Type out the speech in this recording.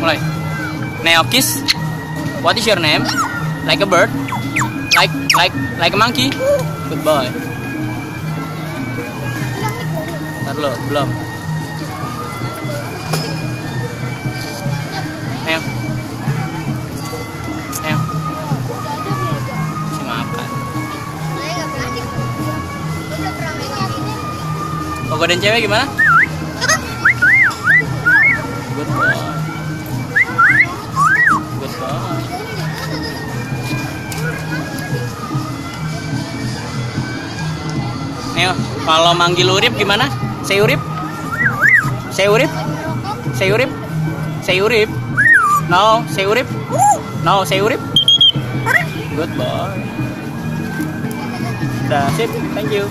Mulai. Neo kiss. What is your name? Like a bird? Like like like a monkey? Good boy. Ntar lo, belum. Si makan. Kok dan cewek gimana? Ayo, kalau manggil urip gimana? Saya urip? Saya urip? Saya urip? No, urip? No, urip? Good boy. Udah, sip. Thank you.